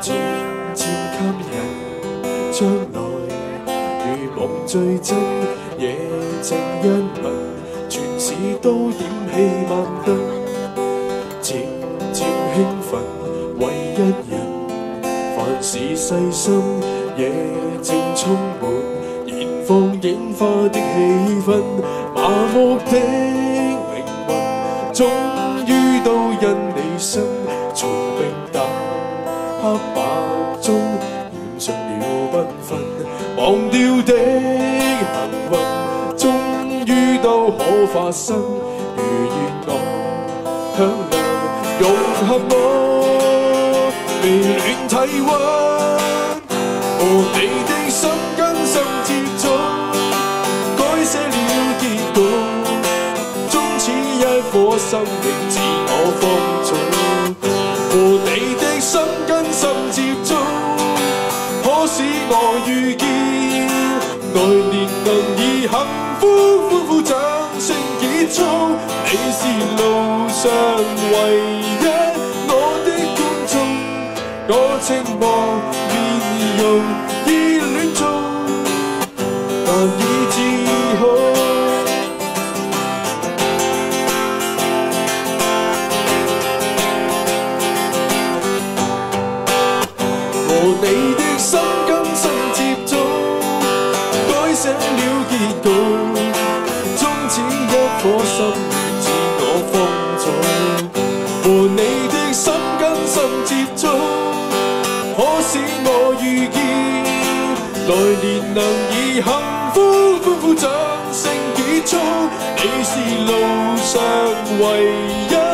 渐渐吸引，将来如梦最真，夜静一吻，全市都点起万灯。渐渐兴奋，为一人，凡事细心，夜静充满燃放烟花的气氛，麻木的灵魂终于都因你生。黑白中染上了缤纷，忘掉的幸运，终于都可发生。如愿我向亮，融合我微暖体温，和你的心跟心接触，改写了结局。终此一颗心，令自我放纵。使我遇见，来年能以幸福欢呼掌声结束。你是路上唯一我的观众，我寂望面容依恋。和你的心更心接触，改写了结局，终此一颗心自我放纵。和你的心更心接触，可使我遇见，来年能以幸福欢呼掌声结束。你是路上唯一。